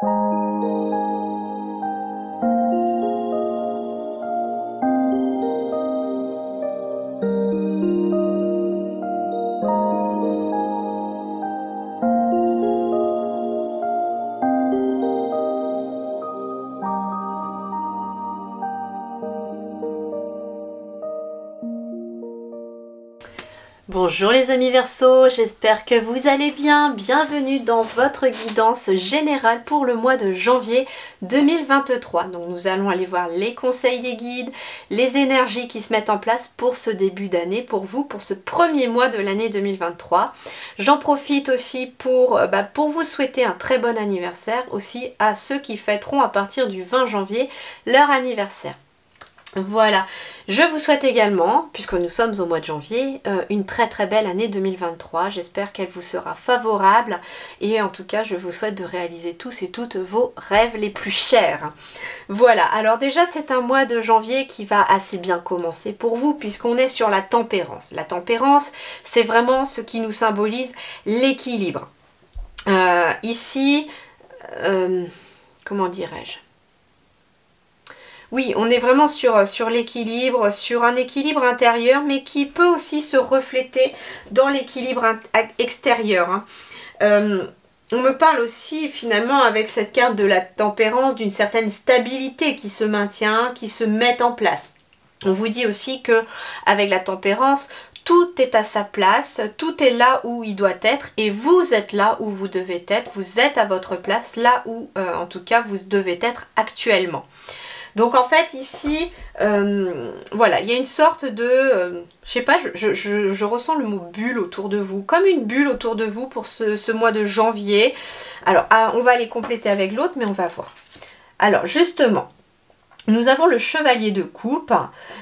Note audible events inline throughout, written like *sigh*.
thank you Bonjour les amis Verseau, j'espère que vous allez bien. Bienvenue dans votre guidance générale pour le mois de janvier 2023. Donc nous allons aller voir les conseils des guides, les énergies qui se mettent en place pour ce début d'année, pour vous, pour ce premier mois de l'année 2023. J'en profite aussi pour, euh, bah, pour vous souhaiter un très bon anniversaire aussi à ceux qui fêteront à partir du 20 janvier leur anniversaire. Voilà, je vous souhaite également, puisque nous sommes au mois de janvier, euh, une très très belle année 2023. J'espère qu'elle vous sera favorable et en tout cas je vous souhaite de réaliser tous et toutes vos rêves les plus chers. Voilà, alors déjà c'est un mois de janvier qui va assez bien commencer pour vous puisqu'on est sur la tempérance. La tempérance c'est vraiment ce qui nous symbolise l'équilibre. Euh, ici, euh, comment dirais-je? Oui, on est vraiment sur, euh, sur l'équilibre, sur un équilibre intérieur, mais qui peut aussi se refléter dans l'équilibre extérieur. Hein. Euh, on me parle aussi finalement avec cette carte de la tempérance d'une certaine stabilité qui se maintient, qui se met en place. On vous dit aussi que avec la tempérance, tout est à sa place, tout est là où il doit être et vous êtes là où vous devez être, vous êtes à votre place là où euh, en tout cas vous devez être actuellement. Donc en fait ici, euh, voilà, il y a une sorte de, euh, je sais pas, je, ressens le mot bulle autour de vous, comme une bulle autour de vous pour ce, mois de janvier. Alors ah, on va aller compléter avec l'autre, mais on va voir. Alors justement, nous avons le chevalier de coupe.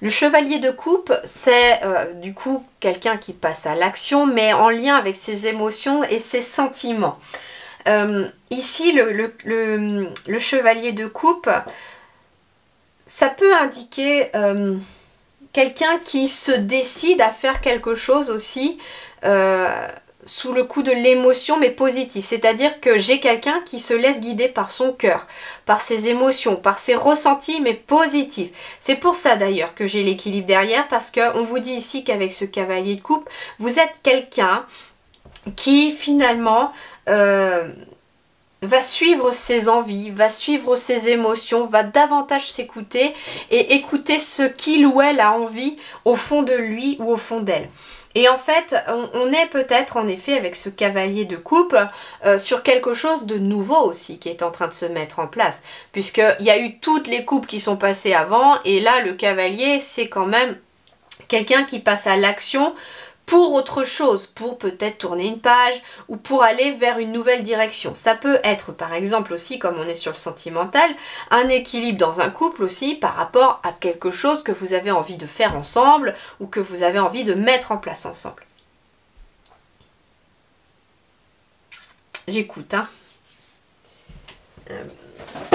Le chevalier de coupe, c'est euh, du coup quelqu'un qui passe à l'action, mais en lien avec ses émotions et ses sentiments. ici, le, chevalier de coupe, ça peut indiquer euh, quelqu'un qui se décide à faire quelque chose aussi euh, sous le coup de l'émotion mais positif. C'est-à-dire que j'ai quelqu'un qui se laisse guider par son cœur, par ses émotions, par ses ressentis mais positifs. C'est pour ça d'ailleurs que j'ai l'équilibre derrière parce qu'on vous dit ici qu'avec ce cavalier de coupe, vous êtes quelqu'un qui finalement... Euh, va suivre ses envies, va suivre ses émotions, va davantage s'écouter et écouter ce qu'il ou elle a envie au fond de lui ou au fond d'elle. Et en fait, on, est peut-être en effet avec ce cavalier de coupe euh, sur quelque chose de nouveau aussi qui est en train de se mettre en place. Puisqu'il y a eu toutes les coupes qui sont passées avant et là le cavalier c'est quand même quelqu'un qui passe à l'action pour autre chose, pour peut-être tourner une page ou pour aller vers une nouvelle direction. Ça peut être par exemple aussi, comme on est sur le sentimental, un équilibre dans un couple aussi par rapport à quelque chose que vous avez envie de faire ensemble ou que vous avez envie de mettre en place ensemble. J'écoute, hein. Euh,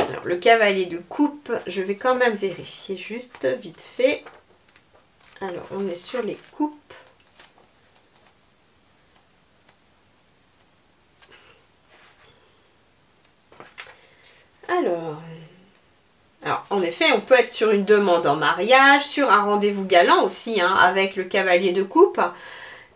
alors, le cavalier de coupe, je vais quand même vérifier juste vite fait. Alors, on est sur les coupes. Alors, alors, en on peut être sur une demande en mariage, sur un rendez-vous galant aussi, hein, avec le cavalier de coupe.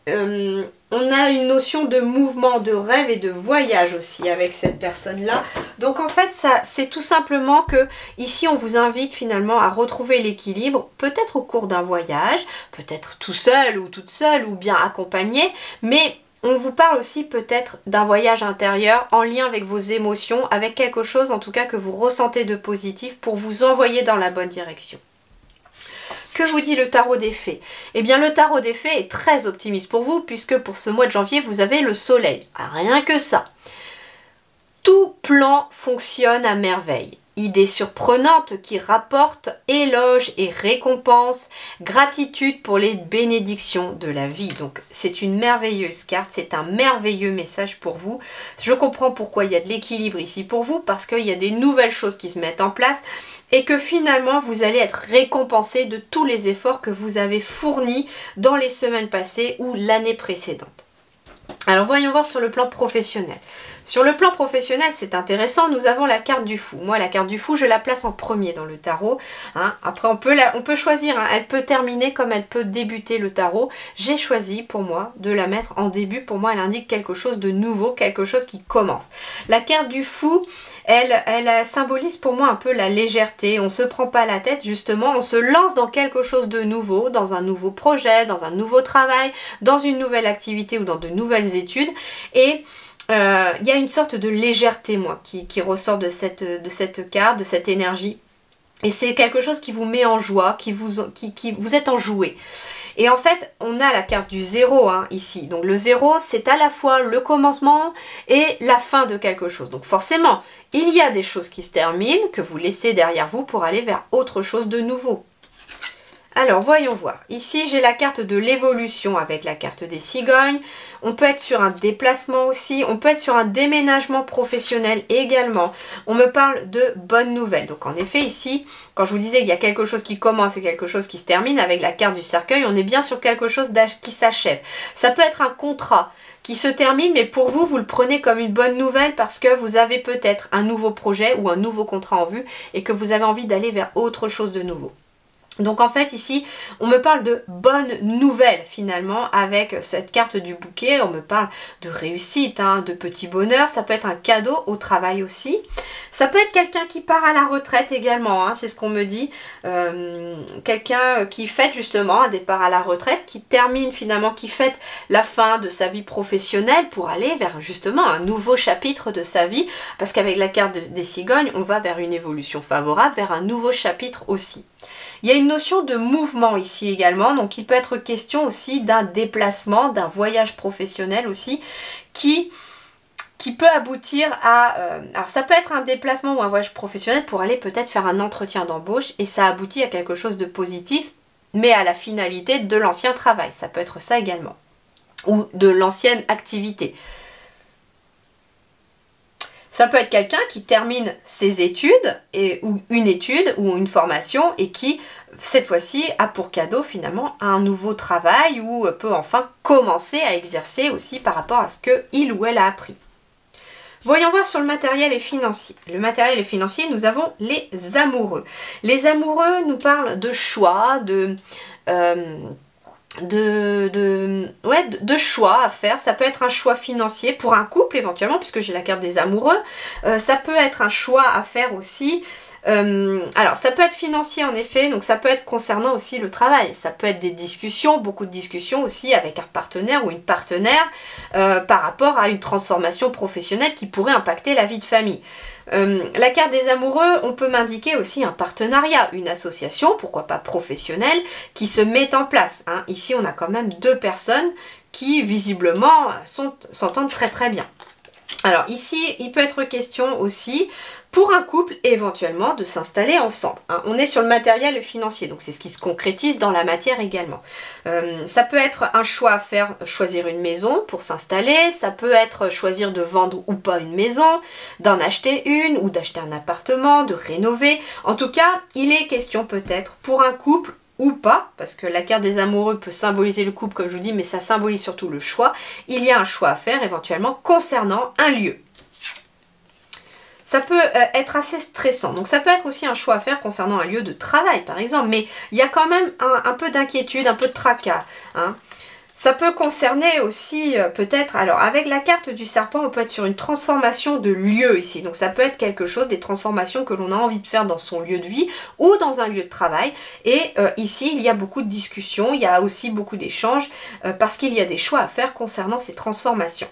Euh, on a une notion de mouvement, de rêve et de voyage aussi avec cette personne-là. Donc en fait, c'est tout simplement que ici, on vous invite finalement à retrouver l'équilibre, peut-être au cours d'un voyage, peut-être tout seul ou toute seule ou bien accompagné, mais on vous parle aussi peut-être d'un voyage intérieur en lien avec vos émotions, avec quelque chose en tout cas que vous ressentez de positif pour vous envoyer dans la bonne direction. Que vous dit le tarot des fées? Eh bien le tarot des fées est très optimiste pour vous puisque pour ce mois de janvier vous avez le soleil. Ah, rien que ça. Tout plan fonctionne à merveille. Idées surprenantes qui rapportent éloges et récompenses, gratitude pour les bénédictions de la vie. Donc c'est une merveilleuse carte, c'est un merveilleux message pour vous. Je comprends pourquoi il y a de l'équilibre ici pour vous, parce qu'il y a des nouvelles choses qui se mettent en place et que finalement vous allez être récompensé de tous les efforts que vous avez fournis dans les semaines passées ou l'année précédente. Alors voyons voir sur le plan professionnel. Sur le plan professionnel, c'est intéressant, nous avons la carte du fou. Moi, la carte du fou, je la place en premier dans le tarot. Hein. Après, on peut, choisir, hein. elle peut terminer comme elle peut débuter le tarot. J'ai choisi pour moi de la mettre en début. Pour moi, elle indique quelque chose de nouveau, quelque chose qui commence. La carte du fou, elle, elle symbolise pour moi un peu la légèreté. On se prend pas la tête, justement, on se lance dans quelque chose de nouveau, dans un nouveau projet, dans un nouveau travail, dans une nouvelle activité ou dans de nouvelles études. Et euh, il y a une sorte de légèreté, moi, qui, ressort de cette, carte, de cette énergie. Et c'est quelque chose qui vous met en joie, qui vous, qui, vous êtes enjoué. Et en fait, on a la carte du zéro hein, ici. Donc le zéro, c'est à la fois le commencement et la fin de quelque chose. Donc forcément, il y a des choses qui se terminent, que vous laissez derrière vous pour aller vers autre chose de nouveau. Alors, voyons voir. Ici, j'ai la carte de l'évolution avec la carte des cigognes. On peut être sur un déplacement aussi. On peut être sur un déménagement professionnel également. On me parle de bonnes nouvelles. Donc, en effet, ici, quand je vous disais qu'il y a quelque chose qui commence et quelque chose qui se termine, avec la carte du cercueil, on est bien sur quelque chose qui s'achève. Ça peut être un contrat qui se termine, mais pour vous, vous le prenez comme une bonne nouvelle parce que vous avez peut-être un nouveau projet ou un nouveau contrat en vue et que vous avez envie d'aller vers autre chose de nouveau. Donc en fait ici, on me parle de bonnes nouvelles finalement avec cette carte du bouquet. On me parle de réussite, hein, de petit bonheur. Ça peut être un cadeau au travail aussi. Ça peut être quelqu'un qui part à la retraite également, hein, c'est ce qu'on me dit. Euh, quelqu'un qui fête justement un départ à la retraite, qui termine finalement, qui fête la fin de sa vie professionnelle pour aller vers justement un nouveau chapitre de sa vie. Parce qu'avec la carte des cigognes, on va vers une évolution favorable, vers un nouveau chapitre aussi. Il y a une notion de mouvement ici également, donc il peut être question aussi d'un déplacement, d'un voyage professionnel aussi, qui, peut aboutir à... Euh, alors ça peut être un déplacement ou un voyage professionnel pour aller peut-être faire un entretien d'embauche et ça aboutit à quelque chose de positif, mais à la finalité de l'ancien travail. Ça peut être ça également. Ou de l'ancienne activité. Ça peut être quelqu'un qui termine ses études, et, ou une étude, ou une formation, et qui, cette fois-ci, a pour cadeau finalement un nouveau travail, ou peut enfin commencer à exercer aussi par rapport à ce qu'il ou elle a appris. Voyons voir sur le matériel et financier. Le matériel et financier, nous avons les amoureux. Les amoureux nous parlent de choix, de... Euh, de, choix à faire. Ça peut être un choix financier pour un couple éventuellement, puisque j'ai la carte des amoureux. Euh, ça peut être un choix à faire aussi. Euh, alors, ça peut être financier en effet, donc ça peut être concernant aussi le travail. Ça peut être des discussions, beaucoup de discussions aussi avec un partenaire ou une partenaire euh, par rapport à une transformation professionnelle qui pourrait impacter la vie de famille. Euh, la carte des amoureux, on peut m'indiquer aussi un partenariat, une association, pourquoi pas professionnelle, qui se met en place. Hein. Ici, on a quand même deux personnes qui visiblement s'entendent très très bien. Alors ici, il peut être question aussi pour un couple éventuellement de s'installer ensemble. Hein. On est sur le matériel financier, donc c'est ce qui se concrétise dans la matière également. Euh, ça peut être un choix à faire, choisir une maison pour s'installer, ça peut être choisir de vendre ou pas une maison, d'en acheter une ou d'acheter un appartement, de rénover. En tout cas, il est question peut-être pour un couple ou pas, parce que la carte des amoureux peut symboliser le couple comme je vous dis, mais ça symbolise surtout le choix. Il y a un choix à faire éventuellement concernant un lieu ça peut euh, être assez stressant. Donc ça peut être aussi un choix à faire concernant un lieu de travail, par exemple. Mais il y a quand même un, peu d'inquiétude, un peu de tracas. Hein. Ça peut concerner aussi euh, peut-être, alors avec la carte du serpent, on peut être sur une transformation de lieu ici. Donc ça peut être quelque chose, des transformations que l'on a envie de faire dans son lieu de vie ou dans un lieu de travail. Et euh, ici, il y a beaucoup de discussions, il y a aussi beaucoup d'échanges parce qu'il y a des choix à faire concernant ces transformations.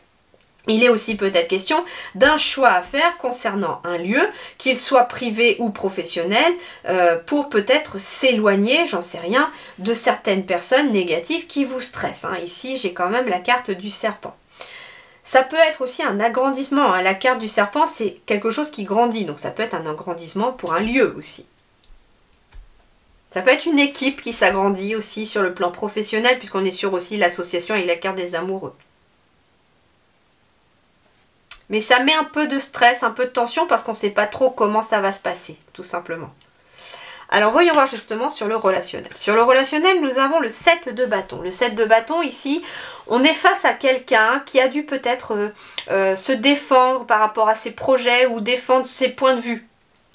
Il est aussi peut-être question d'un choix à faire concernant un lieu, qu'il soit privé ou professionnel, euh, pour peut-être s'éloigner, j'en sais rien, de certaines personnes négatives qui vous stressent. Hein. Ici, j'ai quand même la carte du serpent. Ça peut être aussi un agrandissement. Hein. La carte du serpent, c'est quelque chose qui grandit. Donc ça peut être un agrandissement pour un lieu aussi. Ça peut être une équipe qui s'agrandit aussi sur le plan professionnel, puisqu'on est sur aussi l'association et la carte des amoureux. Mais ça met un peu de stress, un peu de tension parce qu'on ne sait pas trop comment ça va se passer, tout simplement. Alors voyons voir justement sur le relationnel. Sur le relationnel, nous avons le 7 de bâton. Le 7 de bâton ici, on est face à quelqu'un qui a dû peut-être euh, euh, se défendre par rapport à ses projets ou défendre ses points de vue.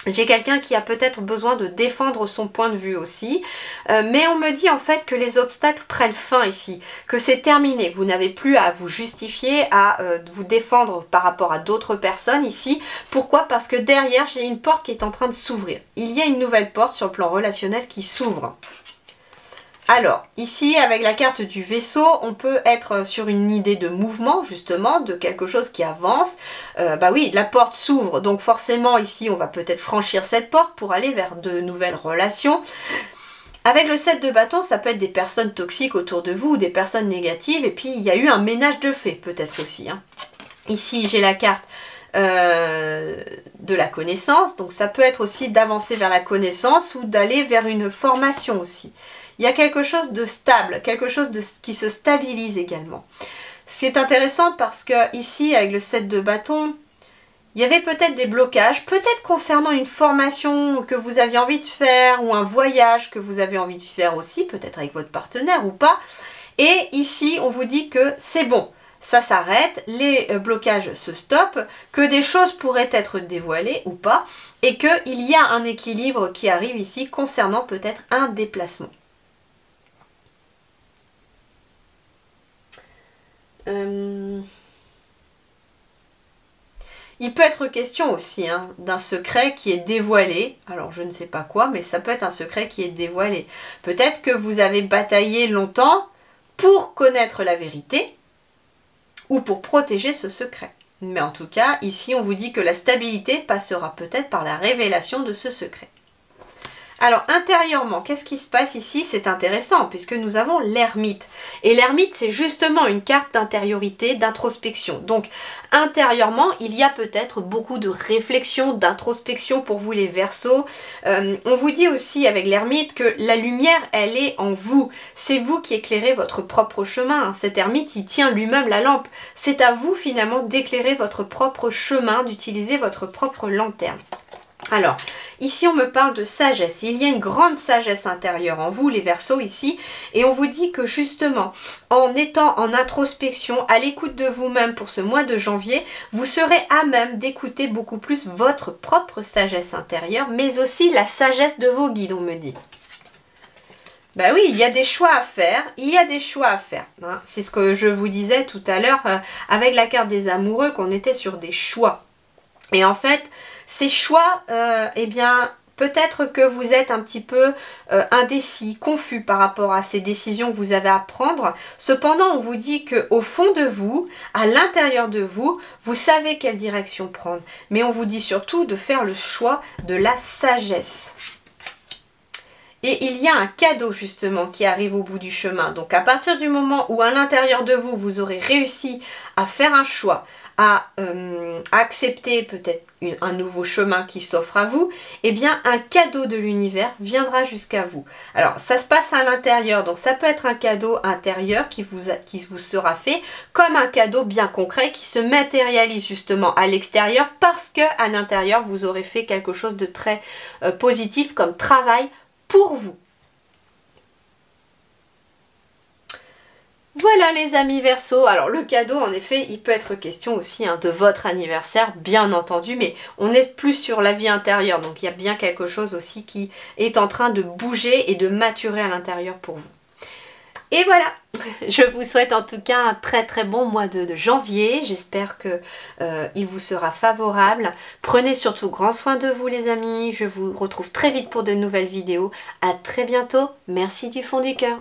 J'ai quelqu'un qui a peut-être besoin de défendre son point de vue aussi, euh, mais on me dit en fait que les obstacles prennent fin ici, que c'est terminé, vous n'avez plus à vous justifier, à euh, vous défendre par rapport à d'autres personnes ici. Pourquoi? Parce que derrière j'ai une porte qui est en train de s'ouvrir. Il y a une nouvelle porte sur le plan relationnel qui s'ouvre. Alors, ici, avec la carte du vaisseau, on peut être sur une idée de mouvement, justement, de quelque chose qui avance. Euh, bah oui, la porte s'ouvre, donc forcément, ici, on va peut-être franchir cette porte pour aller vers de nouvelles relations. Avec le 7 de bâton, ça peut être des personnes toxiques autour de vous ou des personnes négatives. Et puis, il y a eu un ménage de fait, peut-être aussi. Hein. Ici, j'ai la carte euh, de la connaissance. Donc, ça peut être aussi d'avancer vers la connaissance ou d'aller vers une formation aussi il y a quelque chose de stable, quelque chose qui se stabilise également. C'est intéressant parce que ici, avec le set de bâton, il y avait peut-être des blocages, peut-être concernant une formation que vous aviez envie de faire ou un voyage que vous avez envie de faire aussi, peut-être avec votre partenaire ou pas. Et ici, on vous dit que c'est bon, ça s'arrête, les euh, blocages se stoppent, que des choses pourraient être dévoilées ou pas, et qu'il y a un équilibre qui arrive ici concernant peut-être un déplacement. Euh, il peut être question aussi hein, d'un secret qui est dévoilé. Alors je ne sais pas quoi, mais ça peut être un secret qui est dévoilé. Peut-être que vous avez bataillé longtemps pour connaître la vérité ou pour protéger ce secret. Mais en tout cas, ici on vous dit que la stabilité passera peut-être par la révélation de ce secret. Alors intérieurement, qu'est-ce qui se passe ici? C'est intéressant puisque nous avons l'ermite. Et l'ermite, c'est justement une carte d'intériorité, d'introspection. Donc intérieurement, il y a peut-être beaucoup de réflexion, d'introspection pour vous les versos. Euh, on vous dit aussi avec l'ermite que la lumière, elle est en vous. C'est vous qui éclairez votre propre chemin. Cet ermite, il tient lui-même la lampe. C'est à vous finalement d'éclairer votre propre chemin, d'utiliser votre propre lanterne. Alors, ici on me parle de sagesse. Il y a une grande sagesse intérieure en vous, les versos ici, et on vous dit que justement, en étant en introspection, à l'écoute de vous-même pour ce mois de janvier, vous serez à même d'écouter beaucoup plus votre propre sagesse intérieure, mais aussi la sagesse de vos guides, on me dit. Ben oui, il y a des choix à faire, il y a des choix à faire. Hein. C'est ce que je vous disais tout à l'heure euh, avec la carte des amoureux, qu'on était sur des choix. Et en fait, ces choix, euh, eh bien, peut-être que vous êtes un petit peu euh, indécis, confus par rapport à ces décisions que vous avez à prendre. Cependant, on vous dit que au fond de vous, à l'intérieur de vous, vous savez quelle direction prendre. Mais on vous dit surtout de faire le choix de la sagesse. Et il y a un cadeau justement qui arrive au bout du chemin. Donc à partir du moment où à l'intérieur de vous, vous aurez réussi à faire un choix, à euh, accepter peut-être un nouveau chemin qui s'offre à vous, eh bien un cadeau de l'univers viendra jusqu'à vous. Alors ça se passe à l'intérieur, donc ça peut être un cadeau intérieur qui vous, qui vous sera fait, comme un cadeau bien concret qui se matérialise justement à l'extérieur parce que à l'intérieur vous aurez fait quelque chose de très euh, positif comme travail pour vous. Voilà les amis Verseau. Alors le cadeau, en effet, il peut être question aussi hein, de votre anniversaire, bien entendu, mais on est plus sur la vie intérieure, donc il y a bien quelque chose aussi qui est en train de bouger et de maturer à l'intérieur pour vous. Et voilà, *laughs* je vous souhaite en tout cas un très très bon mois de, janvier. J'espère que euh, vous sera favorable. Prenez surtout grand soin de vous les amis. Je vous retrouve très vite pour de nouvelles vidéos. À très bientôt. Merci du fond du cœur.